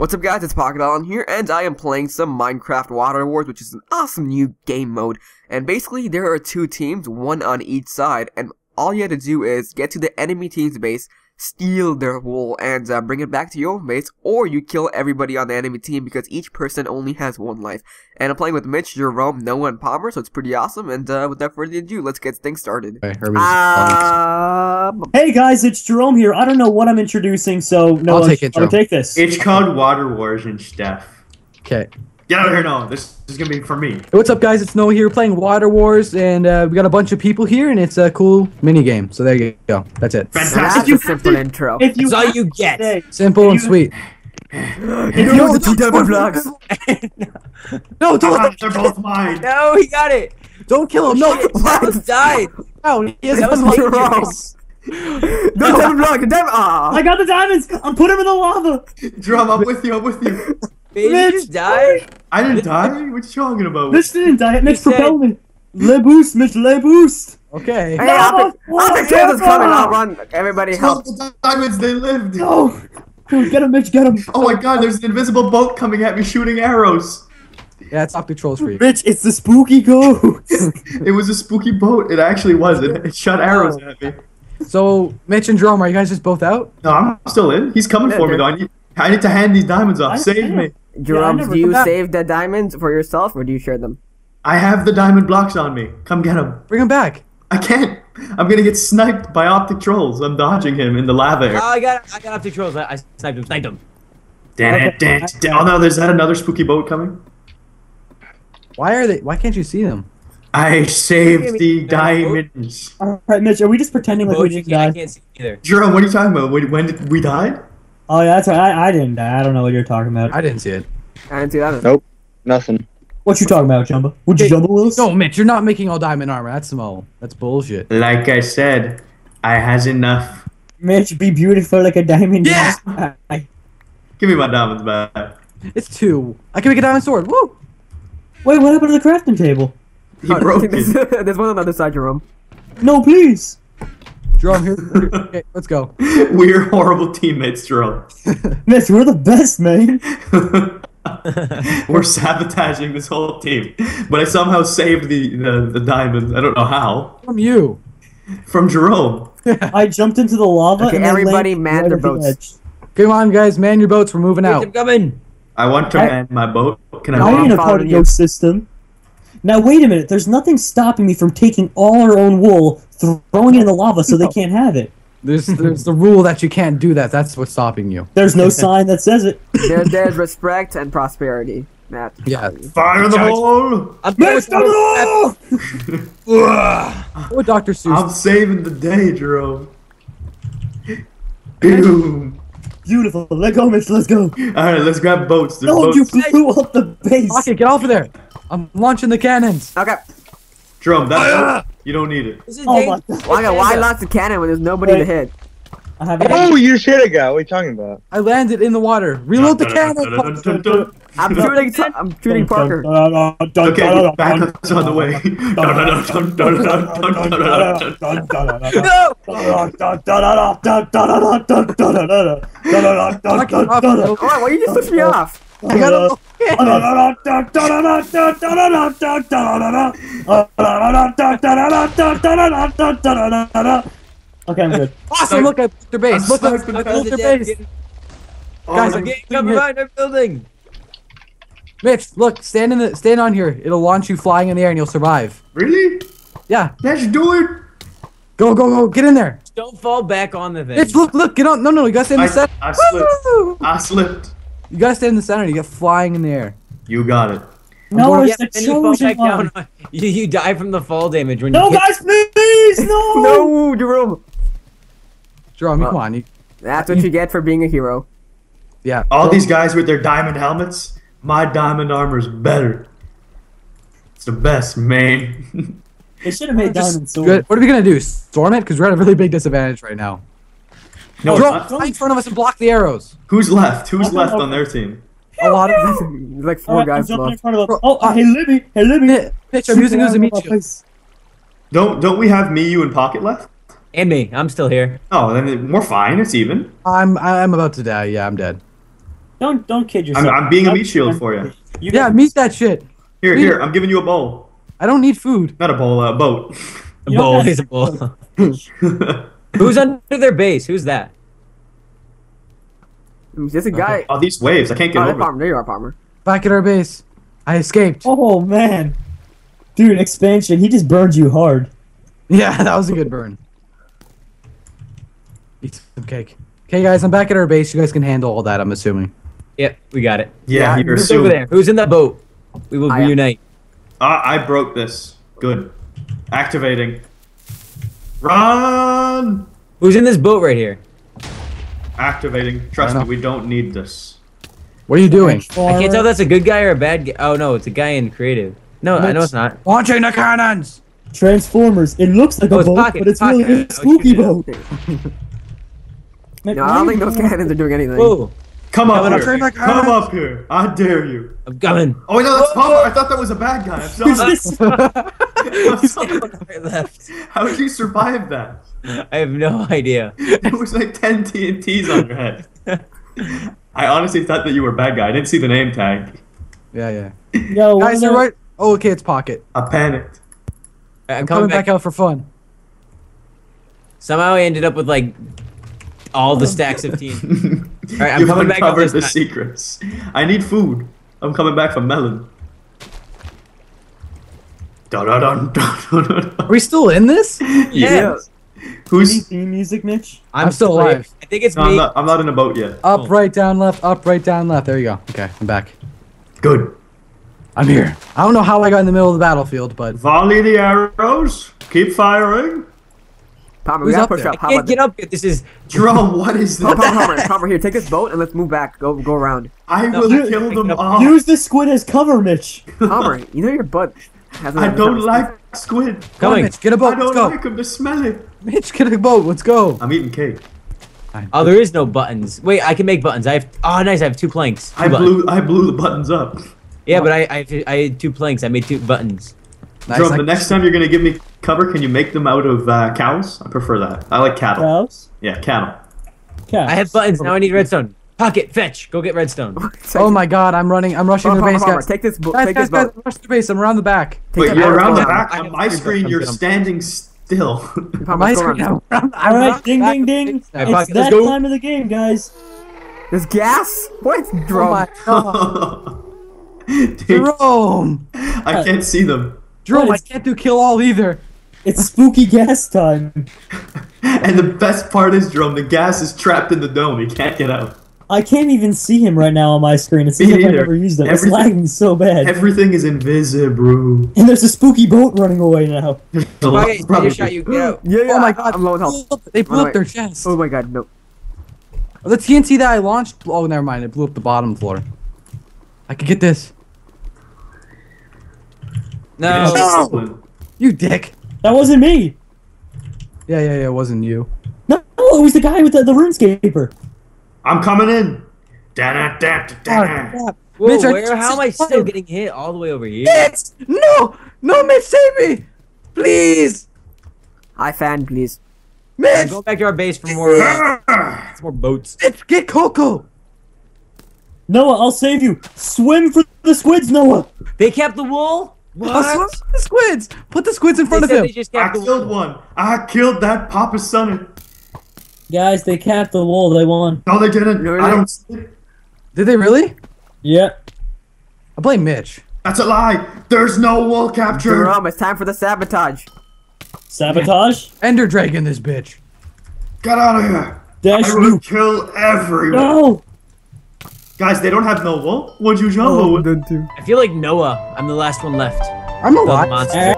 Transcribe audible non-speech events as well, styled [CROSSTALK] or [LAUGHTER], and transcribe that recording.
What's up guys, it's Pocket Island here, and I am playing some Minecraft Water Wars, which is an awesome new game mode. And basically, there are two teams, one on each side, and all you have to do is get to the enemy team's base, steal their wool, and uh, bring it back to your mates, or you kill everybody on the enemy team because each person only has one life. And I'm playing with Mitch, Jerome, Noah, and Palmer, so it's pretty awesome, and uh, without further ado, let's get things started. Okay, Herbie's Um, Hey guys, it's Jerome here. I don't know what I'm introducing, so no, I'll take it, I'll take this. It's called Water Wars and Steph. okay. Get out of here, no. This is gonna be for me. Hey, what's up, guys? It's Noah here playing Water Wars, and uh, we got a bunch of people here, and it's a cool mini game. So there you go. That's it. Fantastic. that's a simple have to- intro. If you That's all you get. say- Simple and sweet. if You you know the two diamond blocks. [LAUGHS] No, don't Ah, they're both mine. [LAUGHS] No, he got it. don't kill him. No, What? died. no, he has That was one No [LAUGHS] diamond block, diamond. Ah. I got the diamonds. I'm putting them in the lava. Drum, I'm with you. I'm with you. Baby, Mitch, just died. I didn't die. What you talking about? Mitch didn't die. Mitch said- propelled me. Le boost, Mitch. Le boost. Okay. Hey, Optic, Optic Tail is coming. I'll run. Everybody help. Help the diamonds. They lived. No. Get him, Mitch. Get him. Oh my God! There's an invisible boat coming at me, shooting arrows. Yeah, it's Optic Trolls for you. Mitch, it's the spooky ghost. [LAUGHS] It was a spooky boat. It actually was. It, it shot oh. arrows at me. So, Mitch and Jerome, are you guys just both out? No, I'm still in. He's coming Yeah, for me though. I need, I need to hand these diamonds off. I- Save me. Jerome, never do you save the diamonds for yourself or do you share them? I have the diamond blocks on me. Come get them. Bring them back. I can't. I'm gonna get sniped by optic trolls. I'm dodging him in the lava. Oh. I got, I got optic trolls. I, I sniped him. Sniped him. Damn it, Damn it, Oh no, there's that another spooky boat coming? Why are they? Why can't you see them? I saved the diamonds. All right, Mitch. Are we just pretending like we Emoji didn't can't, I can't see either. Jerome, what are you talking about? When, when did we die? Oh yeah, that's right. I, I didn't die. I don't know what you're talking about. I didn't see it. I didn't see that. Nope. Nothing. What you talking about, Jumbo? Would you Hey, jumbo Willis? No, Mitch, you're not making all diamond armor. That's small. That's bullshit. Like I said, I has enough. Mitch, be beautiful like a diamond. Yeah! I- Give me my diamonds back. It's two. I can make a diamond sword. Woo! Wait, what happened to the crafting table? He broke there's, [LAUGHS] it. there's one on the other side, Jerome. No, please. Jerome, here. here. [LAUGHS] Okay, let's go. [LAUGHS] We're horrible teammates, Jerome. [LAUGHS] Mitch, we're the best, man. We're sabotaging this whole team. But I somehow saved the, the, the diamonds. I don't know how. From you. From Jerome. I jumped into the lava. Okay, and everybody man right their at the boats. Come on, guys, man your boats. We're moving Wait, out. I'm coming. I want to I- man my boat. Can I No, I I'm ain't a part of your system. Now wait a minute. There's nothing stopping me from taking all our own wool, throwing it in the lava so they can't have it. There's there's the rule that you can't do that. That's what's stopping you. There's no sign that says it. [LAUGHS] There, there's respect and prosperity. Matt. Yeah. Fire the hole! I'm going Mitch, with no, no! Oh, Dr. Seuss. I'm saving the day, Jerome. Boom. Beautiful. Let go, Mitch. Let's go. Alright, let's grab boats. There's No, you boats. blew up the base. Rocket, get off of there. I'm launching the cannons. Okay. Drum, that boat, you don't need it. Oh my god. Why, why launch the cannon when there's nobody to hit? I have Oh, you just hit a guy. What are you talking about? I landed in the water. Reload the cannon. I'm shooting. T- I'm shooting Parker. Okay, backup's on the way. Oh, why you just push me off? I got a Okay, I'm good. Awesome. Look at their base. Look, I'm look, stuck look in at the their base. Guys, Oh, I'm Okay, getting come hit. behind our building. Mitch, look, stand in the stand on here. It'll launch you flying in the air and you'll survive. really? Yeah. Let's do it. Go, go, go. Get in there. Don't fall back on the thing. Mitch, look, look. Get on. No, no, you gotta stay in I, the center. I slipped. I slipped. You gotta stay in the center. You get flying in the air. You got it. No, it's Yeah, the then you fall chosen one. down. [LAUGHS] You, you die from the fall damage when No, you hit- guys, please, no. [LAUGHS] No, Jerome. Jerome, Well- come on. You, That's what you get for being a hero. yeah. All these guys with their diamond helmets, my diamond armor is better. It's the best, man. [LAUGHS] They should have made diamond sword. Good. What are we gonna do? Storm it? Because we're at a really big disadvantage right now. No, Jerome, it's fly in front of us and block the arrows. who's left? Who's Okay, left okay. on their team? A lot of There's [LAUGHS] like four right, guys jumping in left. front of. Bro, Oh, uh, hey, Libby, hey, Libby. Mitch, Mitch, I'm using those to meet you. Don't don't we have me, you, and Pocket left? And me. I'm still here. Oh, then we're fine. It's even. I'm I'm about to die. Yeah, I'm dead. Don't don't kid I'm, yourself. I'm being a meat shield for you. You Yeah, meet that shit. Here, Me- here, I'm giving you a bowl. I don't need food. Not a bowl, a boat. A bowl. have- He's a bowl. Who's under their base? Who's that? There's a guy. oh, these waves, I can't get Oh, there, over. Palmer. There you are, Palmer. Back at our base. I escaped. Oh man, dude, expansion. He just burned you hard. Yeah, [LAUGHS] that was a good burn. Eat some cake. Okay, guys, I'm back at our base. You guys can handle all that, I'm assuming. Yep, we got it. Yeah, Yeah, you're Who's so. over there? Who's in that boat? We will I reunite. Ah, I broke this. Good. Activating. Run! Who's in this boat right here? Activating. Trust me, we don't need this. What are you doing? I can't tell if that's a good guy or a bad guy. Oh no, it's a guy in creative. No, I know it's not. Launching the cannons! Transformers. It looks like Oh, a boat, pocket, but it's pocket. really a spooky shoot boat. [LAUGHS] No, I don't think those cannons are doing anything. Whoa, Come up here. Come cannons. up here. I dare you. I'm coming. Oh, no, that's Palmer. I thought that was a bad guy. [LAUGHS] I'm Who's sorry. this? I'm sorry. Right left. How did you survive that? I have no idea. [LAUGHS] It was like 10 TNTs on your head. I honestly thought that you were a bad guy. I didn't see the name tag. Yeah, yeah. Yo, one Guys, you're right. Oh, okay, it's pocket. I panicked. I'm I'm coming coming back back. out for fun. Somehow I ended up with like all the [LAUGHS] stacks of team. [LAUGHS] Alright, I'm You've coming back up uncovered this the time. secrets. I need food. I'm coming back from Melon. Dun, dun, dun, dun, dun, dun. Are we still in this? Yeah. Any Who's? theme music, Mitch? I'm still alive. I think it's No, I'm me. not. I'm not in a boat yet. Up, Oh. right, down, left, up, right, down, left. There you go. Okay, I'm back. Good. I'm here. I don't know how I got in the middle of the battlefield, but Volley the arrows. Keep firing. Palmer, we Who's gotta up push there? up. How Can't about get up. This is [LAUGHS] Jerome, what is Palmer, that? Palmer, Palmer, here, take this boat and let's move back. Go, go around. I No, will kill them all. Use the squid as cover, Mitch. [LAUGHS] Palmer, you know your butt hasn't. I don't like squid. Come on, Coming. Mitch, get a I boat. Let's don't go. like them to smell it. Mitch, get a boat. Let's go. I'm eating cake. Oh, there is no buttons. Wait, I can make buttons. I have. Oh, nice. I have two planks. Two I buttons. blew. I blew the buttons up. Yeah, but I, I I had two planks. I made two buttons. Nice. Jerome, the next time you're gonna give me cover, can you make them out of uh, cows? I prefer that. I like cattle. Cows. Yeah, cattle. Cows. I have buttons. Now I need redstone. Pocket, fetch. Go get redstone. [LAUGHS] [LAUGHS] Oh my god, I'm running. I'm rushing Palmer, the base, guys. take this boat. Guys, Take guys, this guys, boat. rush the base. I'm around the back. Take Wait, you're around the back. I On have my screen, you're standing still. [LAUGHS] Palmer, My screen. I'm around- All right, ding, ding, ding. base now. Hey, It's that time of the game, guys. There's gas? What? Oh my god. Dude, Jerome! I uh, can't see them. Jerome, I can't do kill all either. It's spooky gas time. And the best part is, Jerome, the gas is trapped in the dome. He can't get out. I can't even see him right now on my screen. It seems like I've never used it. It's lagging so bad. Everything is invisible. And there's a spooky boat running away now. There's a lot- Pocket, I probably- just shot you. Get out. Yeah, yeah. Oh my god. I'm low on health. They blew Wait, up their wait. chest. Oh my god, no. The TNT that I launched. Oh, never mind. It blew up the bottom floor. I could get this. No. No! You dick. That wasn't me. Yeah, yeah, yeah. It wasn't you. No, it was the guy with the, the RuneScaper. I'm coming in. Da-da-da-da-da. crap. Whoa, Mitch, where? How am I still getting hit all the way over here? Mitch! No! No, Mitch, save me! Please! Hi, fan, please. Alright, Mitch! Go back to our base for more, uh, [LAUGHS] more boats. Mitch, get Coco! Noah, I'll save you. Swim for the squids, Noah. They kept the wool. I'll swim What? for the squids! Put the squids in They front of said him! they just I the killed wool. one. I killed that Papa Sonny. Guys, they capped the wall. They won. No, they didn't. No, I don't. Did they really? Yeah. I blame Mitch. That's a lie. There's no wall capture. Jerome, it's time for the sabotage. Sabotage. [LAUGHS] Ender Dragon this bitch. Get out of here. Dash I will you. kill everyone. No. Guys, they don't have no wall. What'd you jump oh, over? done too. I feel like Noah. I'm the last one left. I'm The alive. monster.